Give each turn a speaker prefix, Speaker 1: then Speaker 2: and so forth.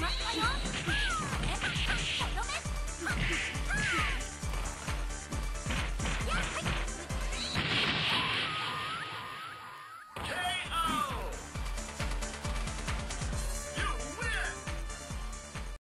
Speaker 1: まった
Speaker 2: よ